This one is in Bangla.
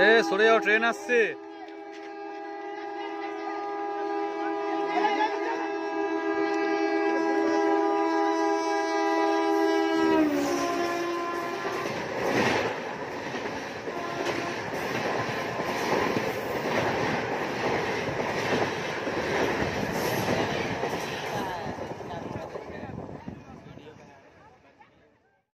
এ সরে যাও ট্রেন আসছে।